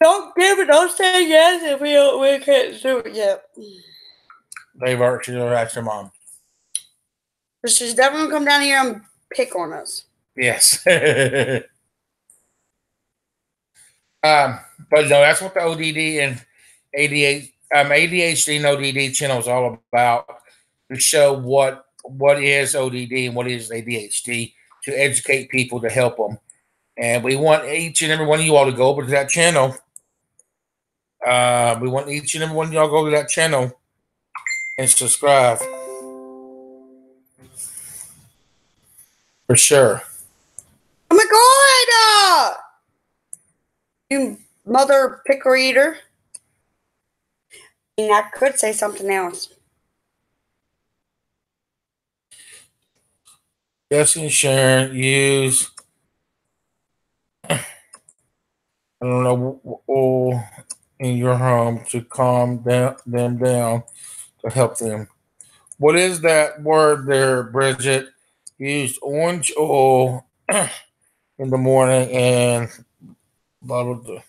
Don't give it. Don't say yes if we don't, we can't do it yet. they've actually asked their mom. She's definitely gonna come down here and pick on us. Yes. um, but no, that's what the ODD and ADHD, um, ADHD and ODD channel is all about to show what what is ODD and what is ADHD to educate people to help them. And we want each and every one of you all to go over to that channel. Uh, we want each and every one of y'all go to that channel and subscribe for sure. Oh my god! Uh, you mother pickle eater. I, mean, I could say something else. And Sharon use I don't know oil in your home to calm them down to help them. What is that word there, Bridget? Used orange oil in the morning and bottled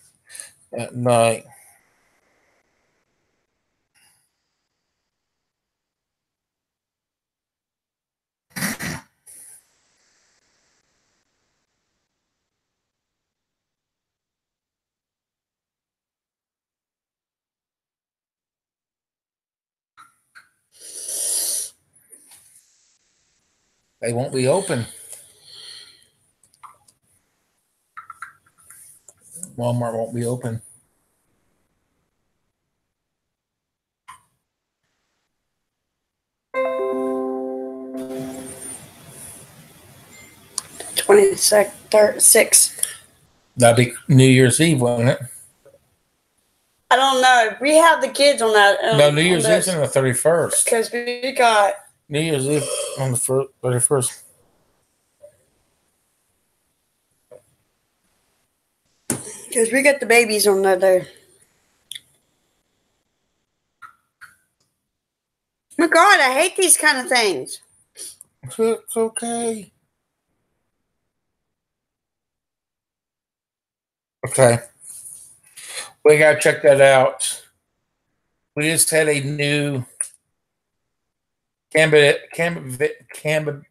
at night. They won't be open. Walmart won't be open. Twenty six. That'd be New Year's Eve, wouldn't it? I don't know. We have the kids on that. Um, No, New Year's Eve's on the thirty first. because we got New Year's Eve on the first, thirty first. because we got the babies on that day. My God, I hate these kind of things. It's okay. Okay. We gotta check that out. We just had a new Canva Canva Canva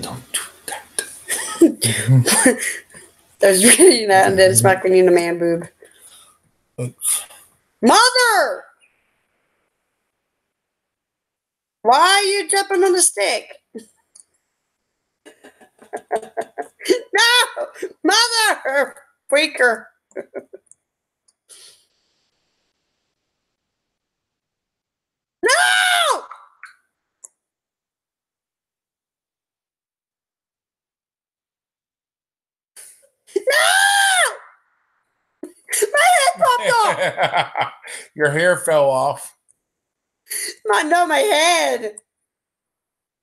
Don't do that. There's really that, and then it's back in the man boob. Oops. Mother! Why are you jumping on the stick? no! Mother! Freaker! No! No! My head popped off! Your hair fell off. My, no, my head.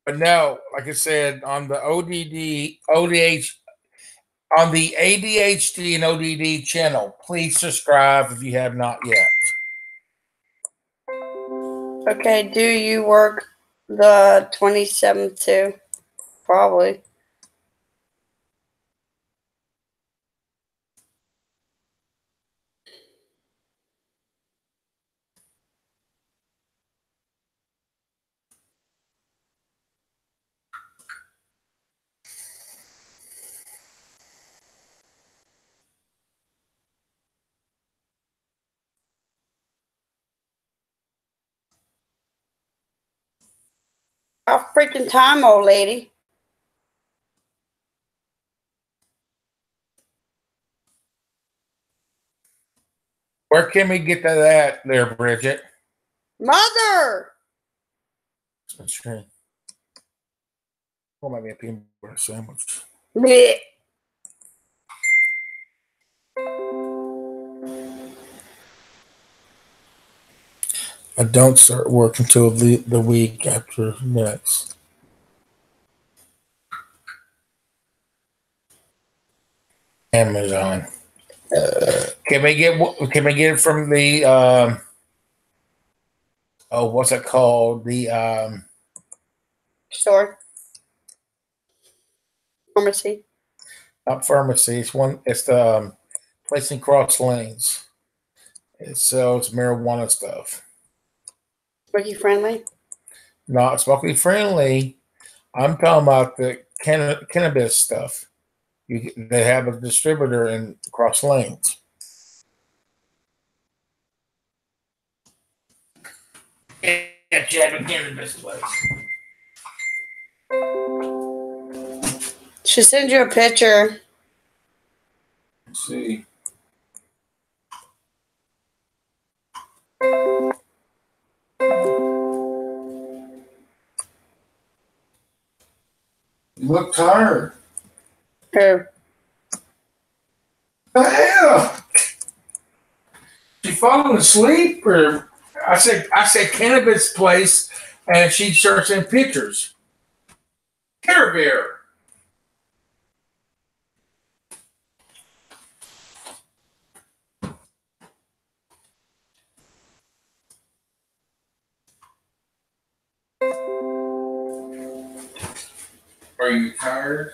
But no, like I said, on the ODD, ODH, on the ADHD and ODD channel, please subscribe if you have not yet. Okay, do you work the 27th too? Probably. How freaking time, old lady. Where can we get to that there, Bridget? Mother! That's true. Well, maybe a peanut butter sandwich. Blech. I don't start work until the, the week after next. Amazon. Uh, can we get can we get it from the um, oh what's it called the um, Store. Pharmacy. not pharmacy it's one it's the um, place in Cross Lanes. It sells marijuana stuff. Ricky friendly. Not smoking friendly. I'm talking about the canna- cannabis stuff. You, they have a distributor in Cross Lanes. Yeah, Chadwick Cannabis place. She send you a picture. Let's see. You look tired. Who? The hell? She falling asleep, or I said I said cannabis place, and she starts in pictures. Care Bear. You tired?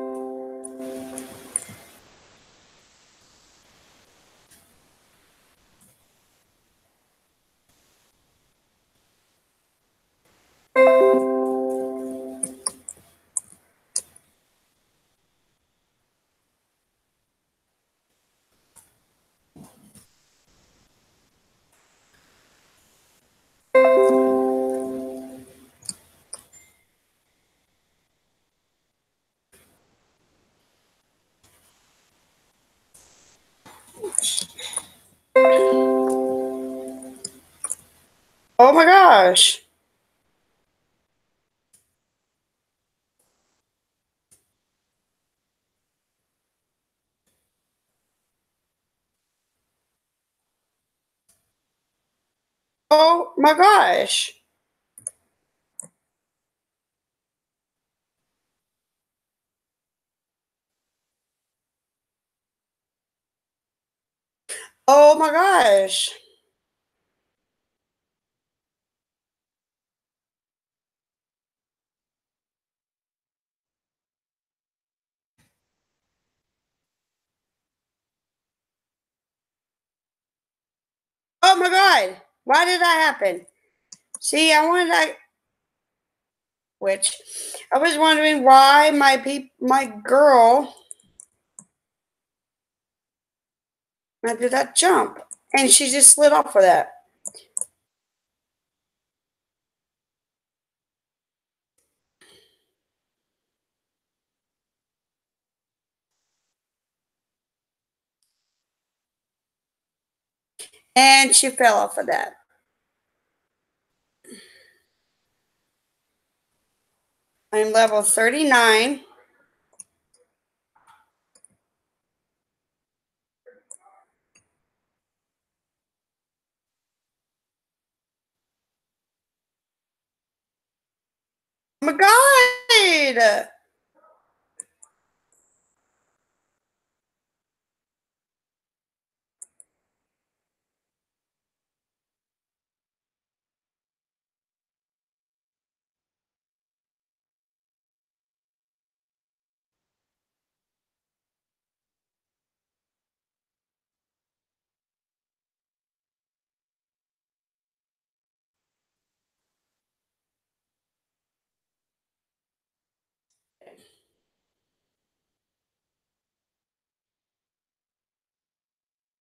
Oh my gosh. Oh my gosh. Oh my gosh. Oh my god. Why did that happen? See, I wanted that which I was wondering why my peop my girl I did that jump. And she just slid off for that. And she fell off of that. I'm level 39. Oh my god!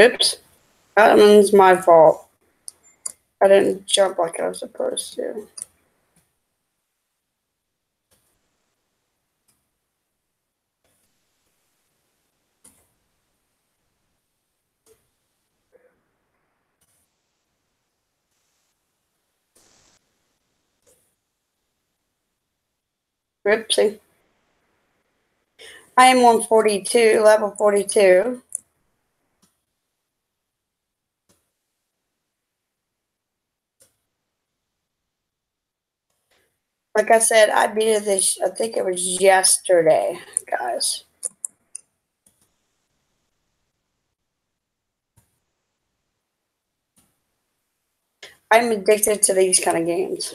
Oops. That one's my fault. I didn't jump like I was supposed to. Oopsie. I am 142, level 42. Like I said, I beat this, I think it was yesterday, guys. I'm addicted to these kind of games.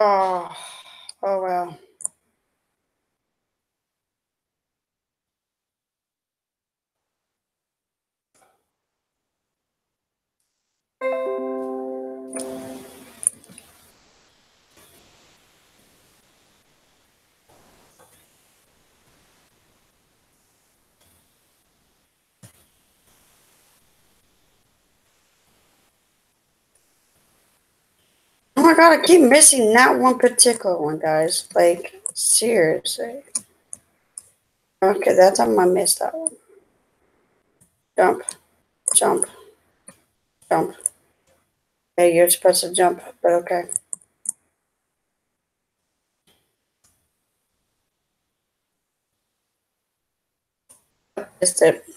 Oh, oh well. Oh god, I keep missing that one particular one, guys. Like, seriously. Okay, that's how I missed that one. Jump. Jump. Jump. Hey, you're supposed to jump, but okay. Missed it.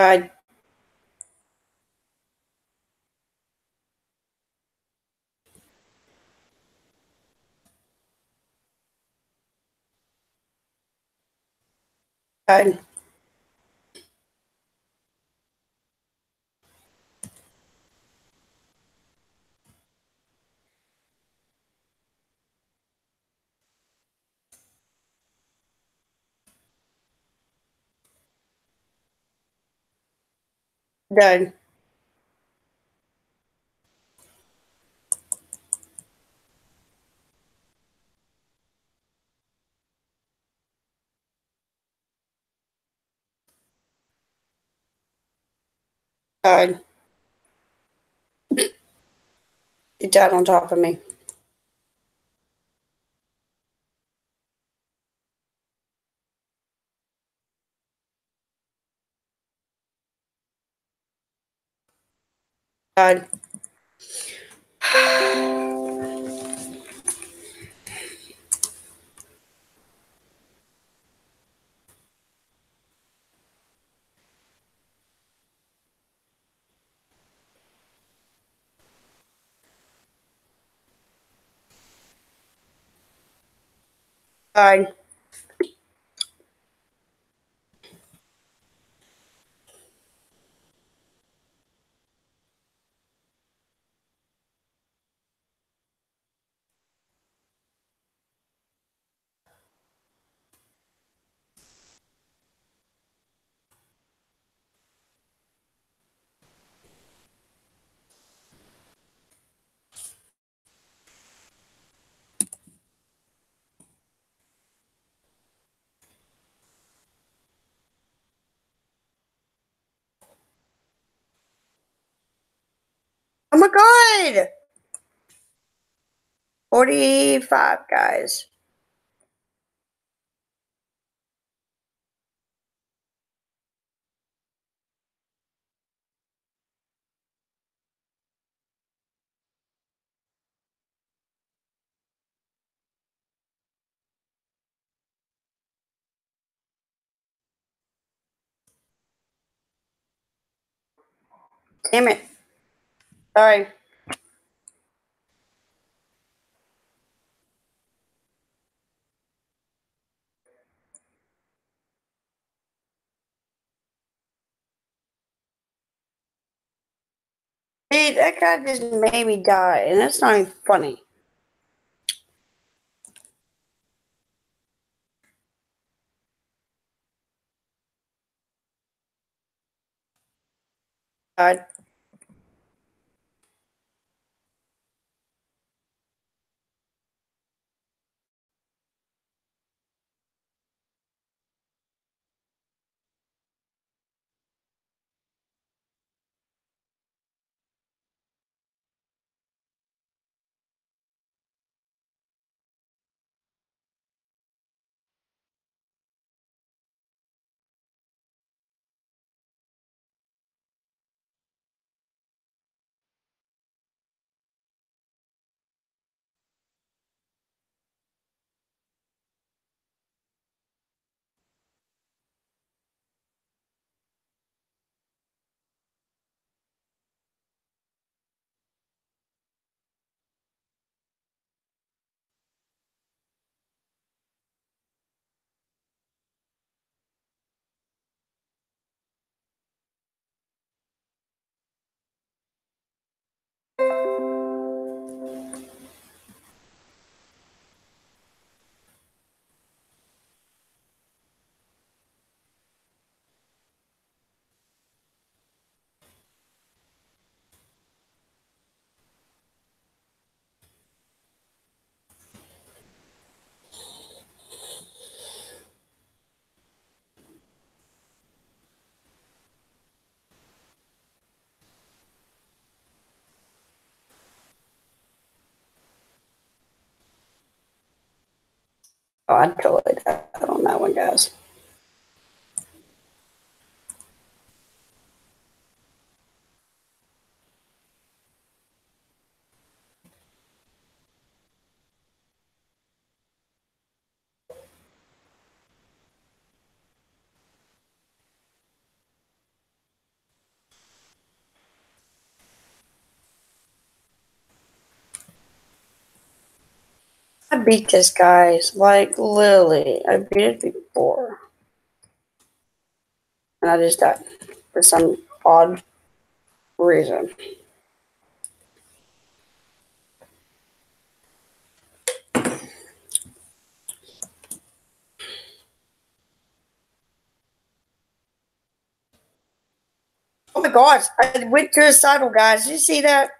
I I done. Done. It died on top of me. Done. Oh my god! 45 guys. Damn it. Sorry. Hey, that guy just made me die, and that's not even funny. God. Oh, I'd totally die on that one, guys. Beat this guys like Lily. I beat it before. And I just died for some odd reason. Oh my gosh, I went to a saddle, guys. Did you see that?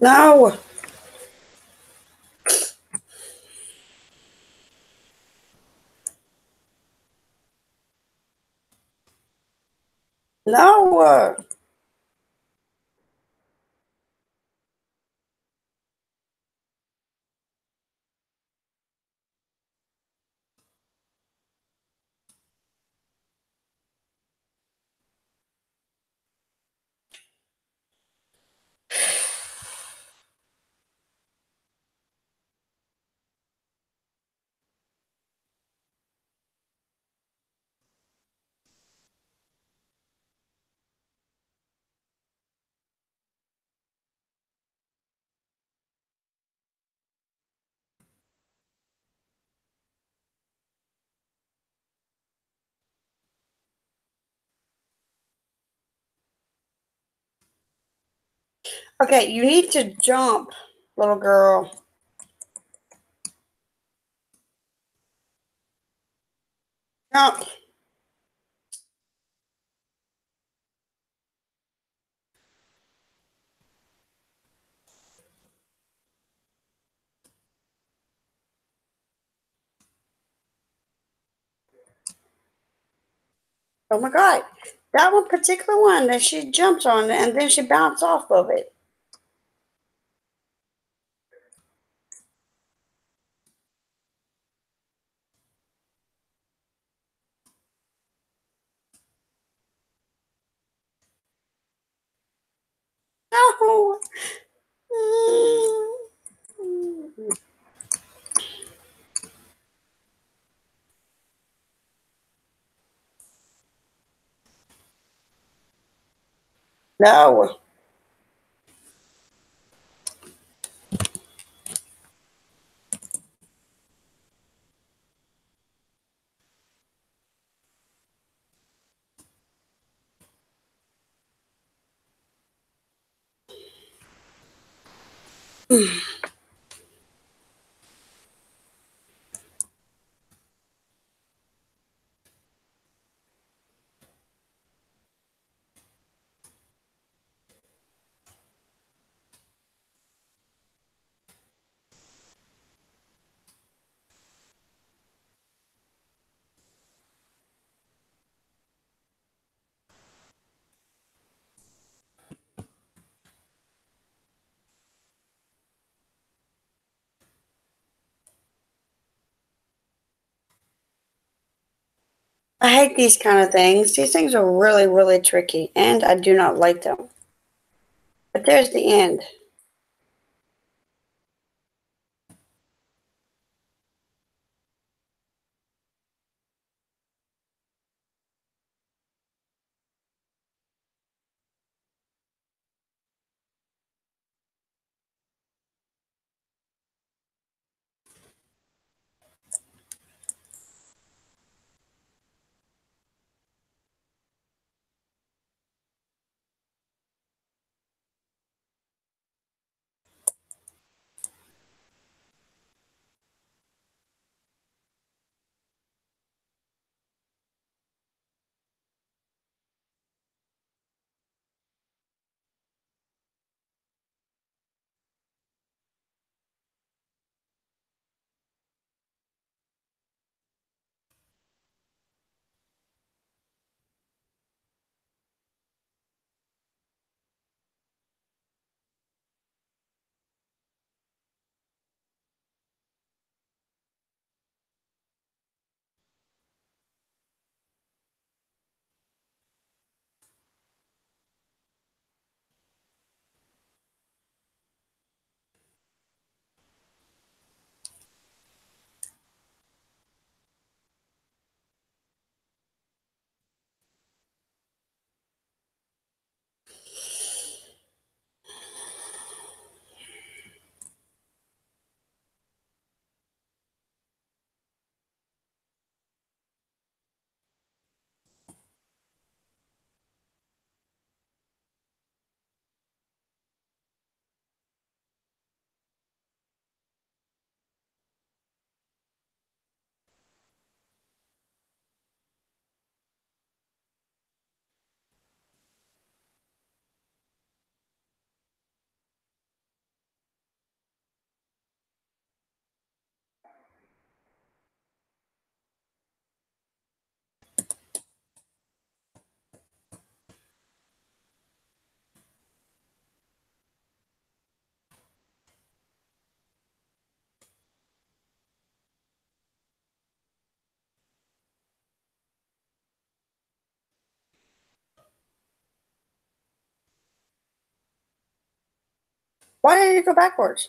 No. No. Okay, you need to jump, little girl. Jump. Oh my god. That one particular one that she jumps on and then she bounced off of it. No. Mm. No. I hate these kind of things. These things are really, really tricky, and I do not like them. But there's the end. Why did it go backwards?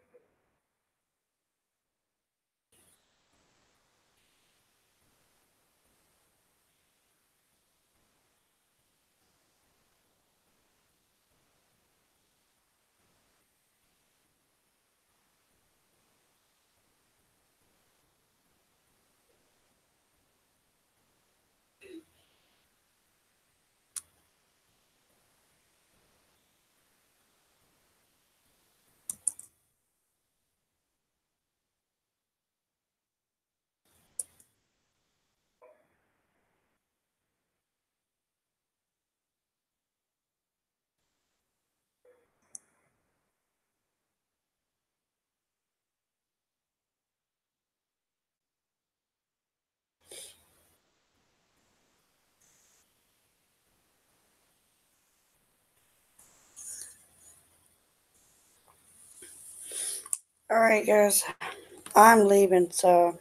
All right, guys. I'm leaving, so.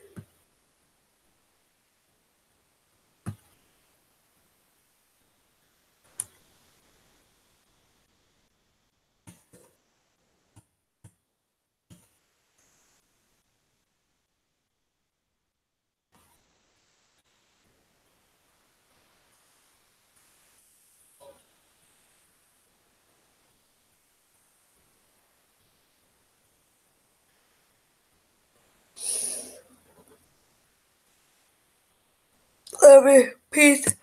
Peace.